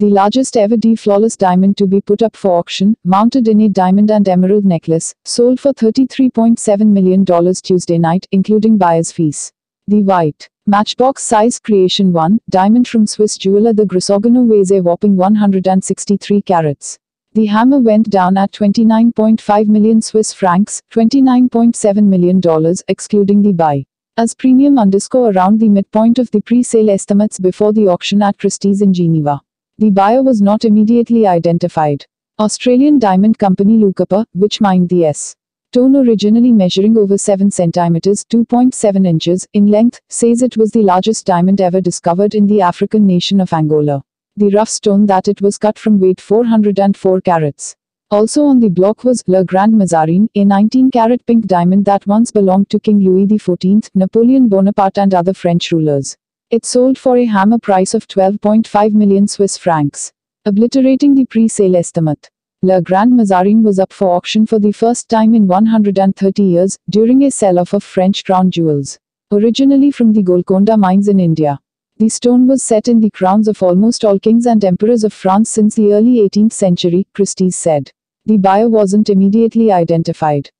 The largest ever D flawless diamond to be put up for auction, mounted in a diamond and emerald necklace, sold for $33.7 million Tuesday night, including buyer's fees. The white matchbox size creation 1 diamond from Swiss jeweler de Grisogono weighs a whopping 163 carats. The hammer went down at 29.5 million Swiss francs, $29.7 million excluding the buy. As premium underscore around the midpoint of the pre-sale estimates before the auction at Christie's in Geneva. The buyer was not immediately identified. Australian diamond company Lucapa, which mined the S. Stone originally measuring over 7 centimeters 2.7 inches in length, says it was the largest diamond ever discovered in the African nation of Angola. The rough stone that it was cut from weighed 404 carats. Also on the block was Le Grand Mazarin, a 19-carat pink diamond that once belonged to King Louis XIV, Napoleon Bonaparte and other French rulers. It sold for a hammer price of 12.5 million Swiss francs, obliterating the pre-sale estimate. Le Grand Mazarin was up for auction for the first time in 130 years, during a sell-off of French crown jewels. Originally from the Golconda mines in India. The stone was set in the crowns of almost all kings and emperors of France since the early 18th century, Christie's said. The buyer wasn't immediately identified.